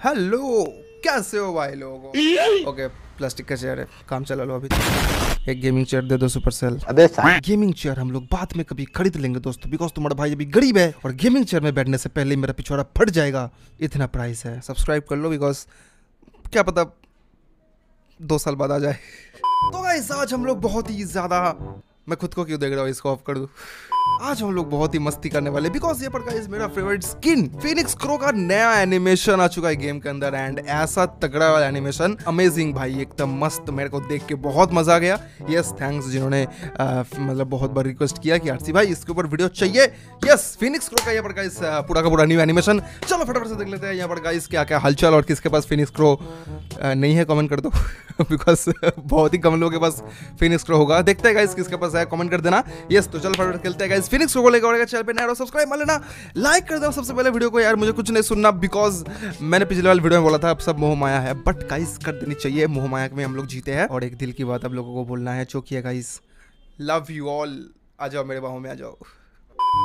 Hello कैसे हो भाई लोगों? ओके प्लास्टिक का चेयर है काम चला लो अभी। एक गेमिंग चेयर दे दो सुपर सेल अबे गेमिंग चेयर हम लोग बाद में कभी खरीद लेंगे दोस्तों बिकॉज़ तुम्हारा भाई अभी गरीब है और गेमिंग चेयर में बैठने से पहले मेरा पिछवाड़ा फट जाएगा। इतना प्राइस है। सब्सक्राइब कर लो बिकॉज़ क्या पता दो साल बाद आ जाए। तो गाइस आज हम लोग बहुत ही ज़्यादा मैं खुद को क्यों देख रहा हूँ? इसको ऑफ़ कर दूँ? आज हम लोग बहुत ही मस्ती करने वाले बिकॉज़ ये पर मेरा फेवरेट स्किन फिनिक्स क्रो का नया एनिमेशन आ चुका है गेम के अंदर। एंड ऐसा तगड़ा वाला एनिमेशन अमेजिंग भाई, एकदम मस्त। मेरे को देख के बहुत मज़ा आ गया। यस थैंक्स जिन्होंने मतलब बहुत बार रिक्वेस्ट किया कि आरसी भाई, इसके ऊपर वीडियो चाहिए। यस फिनिक्स क्रो का यहाँ पर गाइस पूरा का पूरा न्यू एनिमेशन चलो फटाफट से देख लेते हैं यहाँ पर गाइस क्या क्या हलचल और किसके पास फिनिक्स क्रो नहीं है। कमेंट कर दो। बिकॉज़ बहुत ही कम लोगों के पास फिनिक्स क्रो होगा। देखते हैं गाइस किसके पास है कमेंट कर देना। यस तो चल फटाफट खेलते हैं गाइस फिनिक्स को लेकर चैनल पे नया सब्सक्राइब मान लेना। लाइक कर दो सबसे पहले वीडियो को, यार, मुझे कुछ नहीं सुनना बिकॉज़ मैंने पिछले वाले वीडियो में बोला था, अब सब मोह माया है। बट गाइस कर देनी चाहिए। मोह माया में हम लोग जीते हैं, और एक दिल की बात आप लोगों को बोलना है चौकी है गाइस लव यू ऑल आ जाओ मेरे बाहों में, आ जाओ।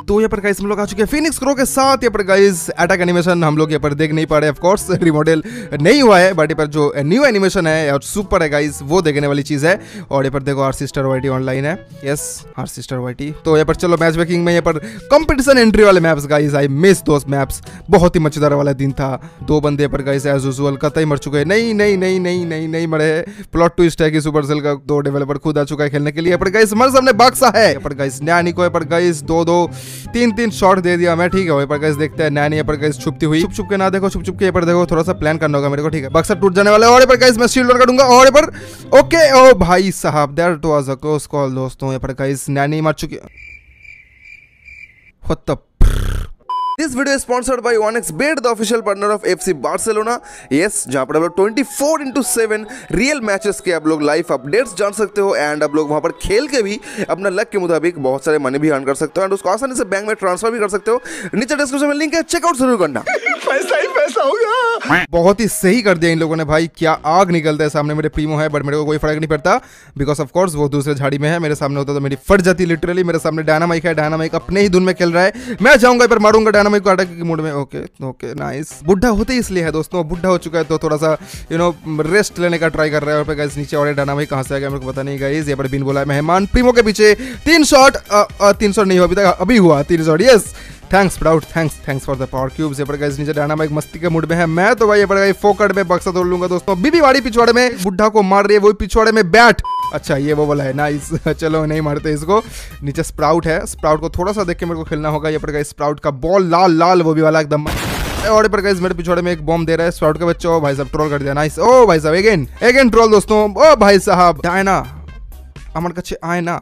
तो यहाँ पर गाइस हम लोग आ चुके हैं फिनिक्स क्रो के साथ यहाँ पर गाइस अटैक एनिमेशन हम लोग यहाँ पर देख नहीं पा रहे ऑफ़ कोर्स रिमॉडल नहीं हुआ है बट यहाँ पर जो न्यू एनिमेशन है और सुपर है गाइस वो देखने वाली चीज़ है और यहाँ पर देखो आर सिस्टर वाइटी ऑनलाइन है यस आर सिस्टर वाइटी तो यहाँ पर चलो मैच मेकिंग में यहाँ पर कंपटीशन एंट्री वाले मैप्स गाइस आई मिस दोस्त मैप्स बहुत ही मज़ेदार वाला दिन था दो बंदे पर गाइस एज यूजुअल कतई मर चुके हैं नहीं नहीं नहीं नहीं नहीं नहीं मरे प्लॉट ट्विस्ट है कि सुपर सेल का दो डेवलपर खुद आ चुका है खेलने के लिए पर गाइस हमारे सामने बाक्सा है पर गाइस न्यानी को पर गाइस दो दो तीन तीन शॉट दे दिया मैं, ठीक है वहीं पर कैसे देखते हैं, नैनी यहाँ पर कैसे छुपती हुई। छुप छुप के ना देखो छुप छुप के पर देखो, थोड़ा सा प्लान करना होगा मेरे को, ठीक है। बक्सा टूट जाने वाला है, और पर कैसे मैं शील्ड कर दूँगा और पर ओके ओ भाई साहब that was a close call दोस्तों पर कैसे नैनी मार चुकी the this video sponsored by one X bet the official partner of FC Barcelona yes जहाँ पर आप लोग 24 four into seven real matches के आप लोग लाइव अपडेट्स जान सकते हो एंड आप लोग वहाँ पर खेल के भी अपना लक के मुताबिक बहुत सारे मनी भी अर्न कर सकते हो एंड उसको आसानी से बैंक में ट्रांसफ़र भी कर सकते हो। नीचे डिस्क्रिप्शन में लिंक है चेकआउट ज़रूर करना। पैसा ही पैसा होगा। बहुत ही सही कर दिया इन लोगों ने भाई। क्या आग निकलता है सामने मेरे प्रीमो है बट मेरे को कोई फ़र्क नहीं पड़ता। बिकॉज़ ऑफ़ कोर्स वो दूसरे झाड़ी में है, मेरे सामने होता तो मेरी फट जाती लिटरली मेरे सामने डायनामाइक है डायनामाइक अपने ही धुन में खेल रहा है। मैं जाऊँगा पर मारूँगा डायनामाइक को अटैक के मूड में। ओके ओके नाइस बुढ़ा होते ही इसलिए है दोस्तों, बुढ़ा हो चुका है तो थोड़ा सा यू नो रेस्ट लेने का ट्राई कर रहा है। और गाइस नीचे और डायनामाइक कहाँ से आ गया मेरे को पता नहीं। गाइस ये पर बिन बोला है मेहमान। प्रीमो के पीछे तीन शॉट तीन शॉट नहीं हुआ अभी तक, अभी हुआ तीन shot yes thanks proud thanks thanks for the power cubes ये पर गाइस नीचे डायनामाइक मस्ती के मूड में है मैं तो भाई ये पर गाइस फोकट में बक्सा तोड़ लूंगा दोस्तों बीबी वाड़ी पिछवाड़े में बुढ़ा को मार रही है वही पिछवाड़े में बैट अच्छा ये वो वाला है नाइस चलो नहीं मारते इसको नीचे स्प्राउट है स्प्राउट को थोड़ा सा देख के मेरे को खेलना होगा ये पर गाइस स्प्राउट का बॉल लाल लाल वो भी वाला एकदम और पर गाइस मेरे पिछवाड़े में एक बॉम्ब दे रहा है स्प्राउट के बच्चों भाई साहब ट्रोल कर दिया नाइस ओ भाई साहब अगेन अगेन ट्रोल दोस्तों ओ भाई साहब डायना আমার কাছে आए ना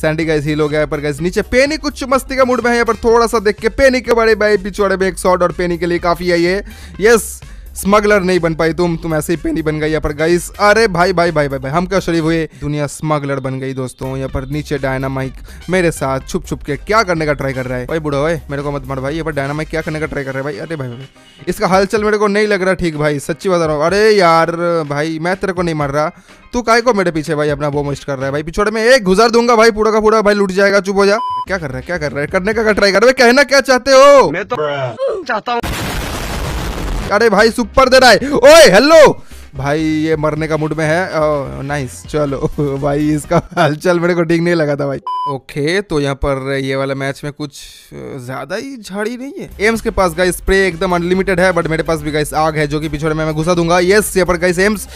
सैंडी गाइस हील हो गया पर गाइस नीचे पेनी कुछ मस्ती का मूड में है, पर थोड़ा सा देख के पेनी के बड़े भाई, पिछवाड़े में एक शॉट और पेनी के लिए काफ़ी है ये। यस स्मगलर नहीं बन पाई तुम तुम ऐसे ही पेनी बन गई यहाँ पर गाइस अरे भाई भाई भाई भाई भाई, हम क्या शरीफ हुए? दुनिया स्मगलर बन गई दोस्तों, यहाँ पर नीचे डायनामाइक मेरे साथ छुप छुप के क्या करने का ट्राई कर रहा है? भाई बुढ़ा भाई मेरे को मत मार भाई ये पर डायनामाइक क्या करने का ट्राई कर रहा है भाई? अरे भाई भाई इसका हलचल मेरे को नहीं लग रहा ठीक भाई, सच्ची बता रहा हूँ। अरे यार भाई, मैं तेरे को नहीं मार रहा। तू काय को मेरे पीछे भाई अपना वो मिस्ट कर रहा है भाई? पिछड़े में एक गुजार दूँगा भाई, पूरा का पूरा भाई लुट जाएगा, चुप हो जा। क्या कर रहा है, क्या कर रहा है? करने का ट्राई कर रहा है? कहना क्या चाहते हो? मैं तो चाहता हूँ अरे भाई सुपर दे रहा है। ओए, हेलो। भाई, ये मरने का मूड में है। नाइस चलो। भाई, इसका हलचल मेरे को ठीक नहीं लगा था भाई। ओके तो यहाँ पर ये वाला मैच में कुछ ज़्यादा ही झाड़ी नहीं है। एम्स के पास गाइस स्प्रे एकदम अनलिमिटेड है बट मेरे पास भी गाइस आग है, जो कि पिछड़े में मैं घुसा दूँगा। यस यहाँ पर गाइस एम्स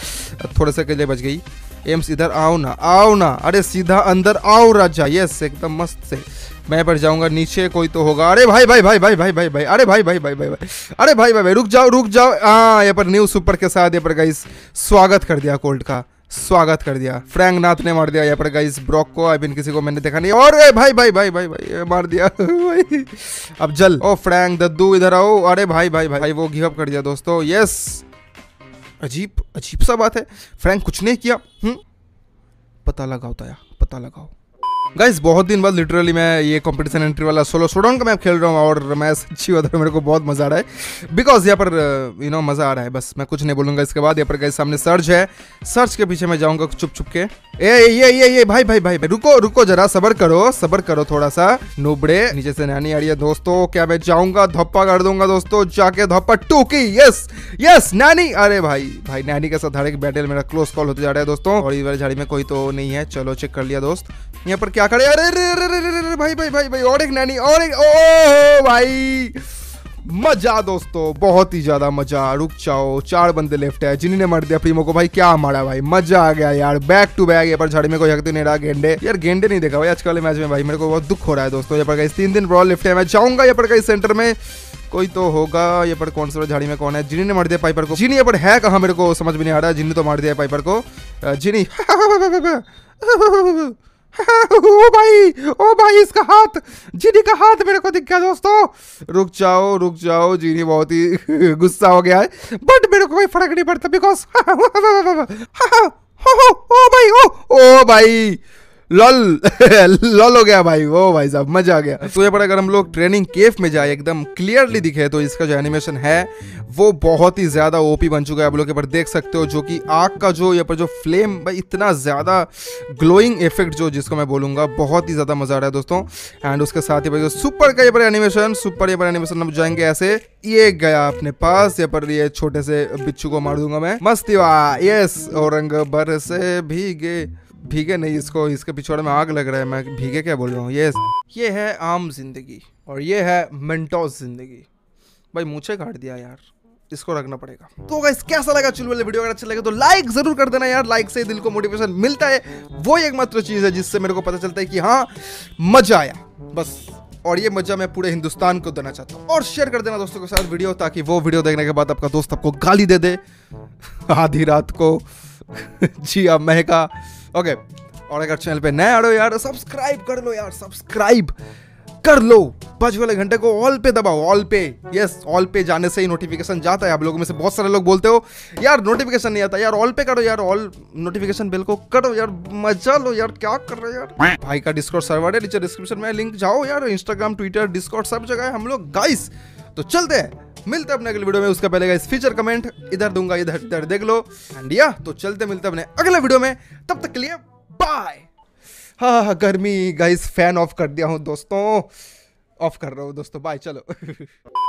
थोड़े से के लिए बच गई। एम्स इधर आओ ना आओ ना। अरे, सीधा अंदर आओ राजा। यस एकदम मस्त से। मैं पर जाऊँगा नीचे कोई तो होगा अरे भाई भाई भाई भाई भाई भाई भाई अरे भाई भाई भाई भाई भाई अरे भाई भाई भाई रुक जाओ रुक जाओ हाँ यहाँ पर न्यू सुपर के साथ यहाँ पर गाइस स्वागत कर दिया कोल्ड का स्वागत कर दिया फ्रैंक नाथ ने मार दिया यहाँ पर गाइस ब्रॉक को आई किसी को मैंने देखा नहीं और भाई भाई भाई भाई भाई ये मार दिया भाई अब जल ओ फ्रैंक दद्दू इधर आओ अरे भाई भाई भाई भाई वो गिव अप कर दिया दोस्तों यस अजीब अजीब सा बात है फ्रैंक कुछ नहीं किया हम्म पता लगाओ ताया पता लगाओ गाइस बहुत दिन बाद लिटरली मैं ये कंपटीशन एंट्री वाला सोलो शोडाउन का मैप खेल रहा हूँ और मैं सच्ची बता रहा मेरे को बहुत मज़ा आ रहा है। बिकॉज़ यहाँ पर यू नो मज़ा आ रहा है, बस मैं कुछ नहीं बोलूँगा इसके बाद। यहाँ पर गाइस सामने सर्च है। सर्च के पीछे मैं जाऊँगा चुप चुप के। ए ये ये ये, भाई भाई भाई रुको रुको जरा, सबर करो सबर करो थोड़ा सा नुबड़े, नीचे से नानी आ रही है दोस्तों। क्या मैं जाऊँगा? धप्पा कर दूँगा दोस्तों, जाके धप्पा टूकी। यस यस नानी। अरे भाई भाई, नानी के साथ हर एक बैटल मेरा क्लोज कॉल होते जा रहा है दोस्तों। और इस वाली झाड़ी में कोई तो नहीं है। चलो चेक कर लिया दोस्त। यहाँ पर क्या खड़े अरे अरे अरे अरे अरे अरे, भाई भाई भाई भाई, और एक नानी, और एक, ओ, भाई। मज़ा दोस्तों, बहुत ही ज़्यादा मज़ा। रुक जाओ, चार बंदे लेफ़्ट है, जिन्होंने मर दिया प्रीमो को। भाई, क्या मारा भाई, मज़ा आ गया यार बैक टू बैक यहाँ पर झाड़ी में कोई हकते नहीं रहा गेंडे। यार, गेंडे नहीं देखा भाई, आज वाले मैच में भाई, मेरे को बहुत दुख हो रहा है दोस्तों यहाँ पर कहीं तीन दिन ब्रॉल लेफ़्ट है, मैं जाऊँगा यहाँ पर कहीं सेंटर में। कोई तो होगा, ये पर कौन सा झाड़ी में कौन है जिनी ने मार दिया पाइपर को। जिनी ये पर है कहाँ मेरे को, समझ में नहीं आ रहा जिनी तो मार दिया पाइपर को। जिनी ओ भाई ओ भाई इसका हाथ जीनी का हाथ मेरे को दिख गया दोस्तों रुक जाओ रुक जाओ जीनी बहुत ही गुस्सा हो गया है बट मेरे को कोई फ़र्क नहीं पड़ता बिकॉज़ ओ भाई ओ ओ भाई लॉल लॉल हो गया भाई वो भाई साहब मज़ा आ गया। तो ये पर अगर हम लोग ट्रेनिंग केफ में जाए एकदम क्लियरली दिखे तो इसका जो एनिमेशन है वो बहुत ही ज़्यादा ओपी बन चुका है। आप लोग पर देख सकते हो जो कि आग का जो यहाँ पर जो फ्लेम भाई इतना ज़्यादा ग्लोइंग इफ़ेक्ट जो जिसको मैं बोलूँगा बहुत ही ज़्यादा मज़ा आ रहा है दोस्तों। एंड उसके साथ ही जो सुपर का ये पर एनिमेशन सुपर ये पर एनिमेशन हम जाएँगे ऐसे। ये गया अपने पास यहाँ पर ये छोटे से बिच्छू को मार दूँगा मैं। मस्ती वाह यस औरंग बर से भीगे। भीगे नहीं, इसको, इसके पिछवाड़े में आग लग रहा है, मैं भीगे क्या बोल रहा हूँ? ये ये है आम ज़िंदगी और ये है मेंटोस ज़िंदगी। भाई, मुझे काट दिया यार, इसको रखना पड़ेगा। तो गाइस कैसा लगा चुल वाले वीडियो? अगर अच्छा लगे तो लाइक ज़रूर कर देना यार लाइक से दिल को मोटिवेशन मिलता है। वो एकमात्र चीज़ है जिससे मेरे को पता चलता है कि हाँ मज़ा आया। बस, और ये मज़ा मैं पूरे हिंदुस्तान को देना चाहता हूँ। और शेयर कर देना दोस्तों के साथ वीडियो ताकि वो वीडियो देखने के बाद आपका दोस्त आपको गाली दे दे। आधी रात को जी अब महका। ओके और अगर चैनल पे नए आ हो यार सब्सक्राइब कर लो यार सब्सक्राइब कर लो। बज वाले घंटे को ऑल पे दबाओ ऑल पे। यस ऑल पे जाने से ही नोटिफिकेशन जाता है। आप लोगों में से बहुत सारे लोग बोलते हो यार नोटिफिकेशन नहीं आता। यार ऑल पे करो यार ऑल नोटिफिकेशन बिल को करो यार मज़ा लो यार क्या कर रहे हो यार? भाई का डिस्कॉर्ड सर्वर है नीचे डिस्क्रिप्शन में लिंक जाओ यार इंस्टाग्राम ट्विटर डिस्कॉर्ड सब जगह है हम लोग। गाइस तो चलते हैं। मिलते अपने अगले वीडियो में। उसका पहले इस फीचर कमेंट इधर दूँगा, इधर इधर देख लो। एंड या तो चलते मिलते अपने अगले वीडियो में। तब तक के लिए बाय हाँ हाँ गर्मी गाइस फ़ैन ऑफ़ कर दिया हूँ, दोस्तों। ऑफ़ कर रहा हूँ, दोस्तों बाय चलो।